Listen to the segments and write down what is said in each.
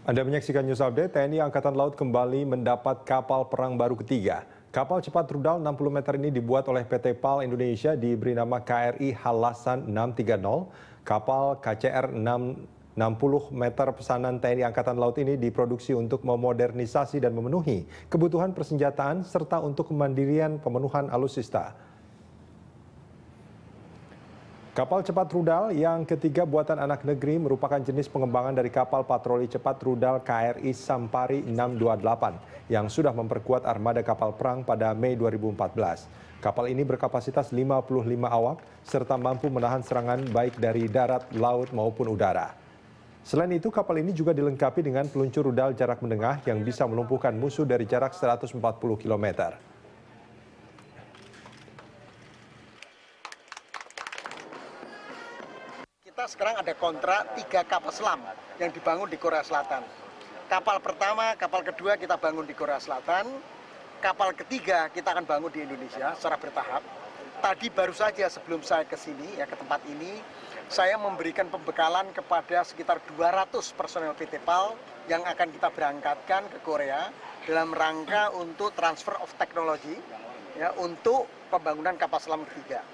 Anda menyaksikan News Update, TNI Angkatan Laut kembali mendapat kapal perang baru ketiga. Kapal cepat rudal 60 meter ini dibuat oleh PT PAL Indonesia diberi nama KRI Halasan 630. Kapal KCR 660 meter pesanan TNI Angkatan Laut ini diproduksi untuk memodernisasi dan memenuhi kebutuhan persenjataan serta untuk kemandirian pemenuhan alutsista. Kapal cepat rudal yang ketiga buatan anak negeri merupakan jenis pengembangan dari kapal patroli cepat rudal KRI Sampari 628 yang sudah memperkuat armada kapal perang pada Mei 2014. Kapal ini berkapasitas 55 awak serta mampu menahan serangan baik dari darat, laut maupun udara. Selain itu, kapal ini juga dilengkapi dengan peluncur rudal jarak menengah yang bisa melumpuhkan musuh dari jarak 140 km. Kita sekarang ada kontrak tiga kapal selam yang dibangun di Korea Selatan. Kapal pertama, kapal kedua kita bangun di Korea Selatan. Kapal ketiga kita akan bangun di Indonesia secara bertahap. Tadi baru saja sebelum saya ke sini, ya ke tempat ini, saya memberikan pembekalan kepada sekitar 200 personel PT PAL yang akan kita berangkatkan ke Korea dalam rangka untuk transfer of technology ya untuk pembangunan kapal selam ketiga.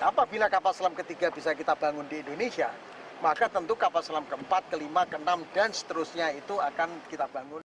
Apabila kapal selam ketiga bisa kita bangun di Indonesia, maka tentu kapal selam keempat, kelima, keenam, dan seterusnya itu akan kita bangun.